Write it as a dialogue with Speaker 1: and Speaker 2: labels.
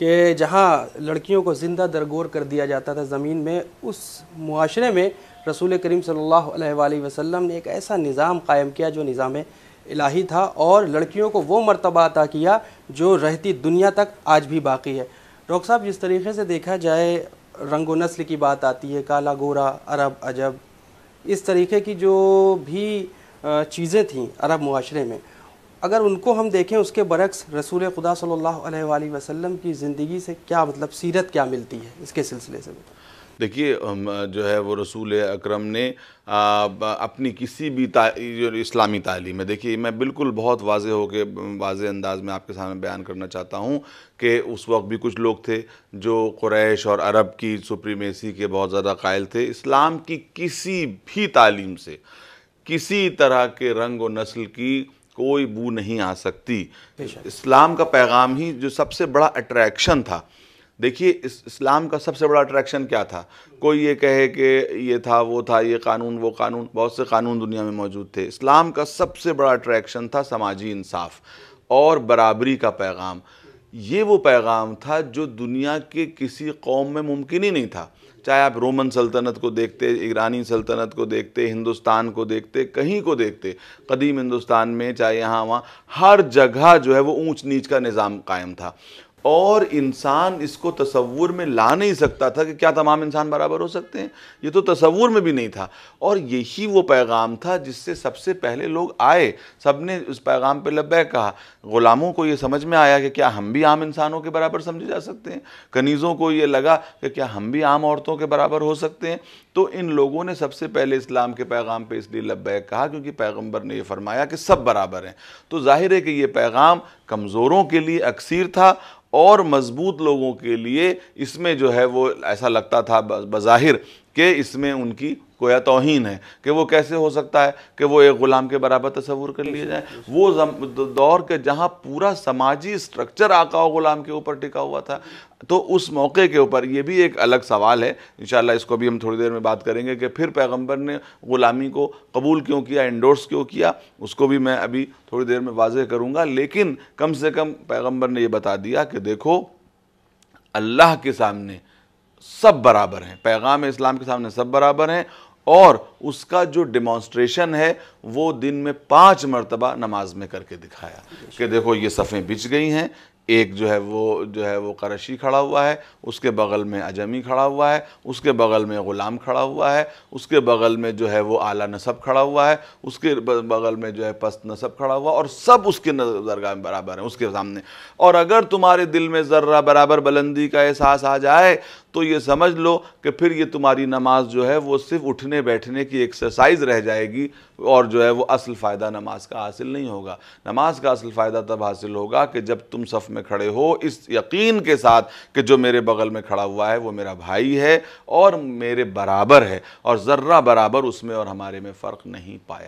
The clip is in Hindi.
Speaker 1: कि जहाँ लड़कियों को ज़िंदा दरगोर कर दिया जाता था ज़मीन में, उस माशरे में रसूल करीम अलैहि वसल्लम ने एक ऐसा निज़ाम कायम किया जो निज़ाम इलाही था और लड़कियों को वो मरतबा अता किया जो रहती दुनिया तक आज भी बाकी है। डॉक्टर साहब, जिस तरीके से देखा जाए, रंगो नस्ल की बात आती है, काला गोरा, अरब, अजब, इस तरीके की जो भी चीज़ें थीं अरब माशरे में अगर उनको हम देखें उसके बरक्स रसूल खुदा सल्लल्लाहु अलैहि वसल्लम की ज़िंदगी से क्या मतलब सीरत क्या मिलती है इसके सिलसिले से?
Speaker 2: देखिए जो है वो रसूल अकरम ने अपनी किसी भी जो इस्लामी तालीम है देखिए, मैं बिल्कुल बहुत वाज हो के वाज अंदाज में आपके सामने बयान करना चाहता हूँ कि उस वक्त भी कुछ लोग थे जो क्रैश और अरब की सुप्रीमेसी के बहुत ज़्यादा कायल थे। इस्लाम की किसी भी तालीम से, किसी तरह के रंग व नस्ल की कोई बू नहीं आ सकती। इस्लाम का पैगाम ही जो सबसे बड़ा अट्रैक्शन था। देखिए इस इस्लाम का सबसे बड़ा अट्रैक्शन क्या था? कोई ये कहे कि ये था वो था ये कानून वो कानून बहुत से कानून दुनिया में मौजूद थे। इस्लाम का सबसे बड़ा अट्रैक्शन था समाजी इंसाफ और बराबरी का पैगाम। ये वो पैगाम था जो दुनिया के किसी कौम में मुमकिन ही नहीं था। चाहे आप रोमन सल्तनत को देखते, ईरानी सल्तनत को देखते, हिंदुस्तान को देखते, कहीं को देखते, कदीम हिंदुस्तान में चाहे यहाँ वहाँ, हर जगह जो है वो ऊंच नीच का निज़ाम कायम था। और इंसान इसको तस्वूर में ला नहीं सकता था कि क्या तमाम इंसान बराबर हो सकते हैं। ये तो तस्वूर में भी नहीं था। और यही वो पैगाम था जिससे सबसे पहले लोग आए। सबने उस पैगाम पे लब्बे कहा। ग़ुलामों को ये समझ में आया कि क्या हम भी आम इंसानों के बराबर समझे जा सकते हैं? कनीज़ों को ये लगा कि क्या हम भी आम औरतों के बराबर हो सकते हैं? तो इन लोगों ने सबसे पहले इस्लाम के पैगाम पे इसलिए लब्बैक कहा क्योंकि पैगंबर ने यह फरमाया कि सब बराबर हैं। तो ज़ाहिर है कि ये पैगाम कमज़ोरों के लिए अक्सर था और मज़बूत लोगों के लिए इसमें जो है वो ऐसा लगता था बज़ाहिर कि इसमें उनकी कोया तोहन है कि वो कैसे हो सकता है कि वो एक ग़ुलाम के बराबर तस्वूर कर लिए जाए। वो दौर के जहाँ पूरा समाजी स्ट्रक्चर आका ग़ुलाम के ऊपर टिका हुआ था तो उस मौके के ऊपर ये भी एक अलग सवाल है। इन इसको भी हम थोड़ी देर में बात करेंगे कि फिर पैगंबर ने ग़ुलामी को कबूल क्यों किया इंडोर्स क्यों किया, उसको भी मैं अभी थोड़ी देर में वाजह करूँगा। लेकिन कम से कम पैगंबर ने यह बता दिया कि देखो, अल्लाह के सामने सब बराबर हैं। पैगाम इस्लाम के सामने सब बराबर हैं और उसका जो डिमॉन्स्ट्रेशन है, वो दिन में पाँच मरतबा नमाज़ में करके दिखाया कि देखो ये सफ़ें बिछ गई हैं एक जो है वो, जो है वो करशी खड़ा हुआ है, उसके बगल में अजमी खड़ा हुआ है, उसके बगल में ग़ुलाम खड़ा हुआ है, उसके बगल में जो है वो आला नसब खड़ा हुआ है, उसके बगल में जो है पस्त नसब खड़ा हुआ और सब उसके दरगाह में बराबर हैं, उसके सामने। और अगर तुम्हारे दिल में ज़र्रा बराबर बुलंदी का एहसास आ जाए तो ये समझ लो कि फिर ये तुम्हारी नमाज़ जो है वो सिर्फ़ उठने बैठने की एक्सरसाइज रह जाएगी और जो है वो असल फ़ायदा नमाज़ का हासिल नहीं होगा। नमाज़ का असल फ़ायदा तब हासिल होगा कि जब तुम सफ़ में खड़े हो, इस यकीन के साथ कि जो मेरे बगल में खड़ा हुआ है, वो मेरा भाई है और मेरे बराबर है और ज़र्रा बराबर उसमें और हमारे में फ़र्क नहीं पाया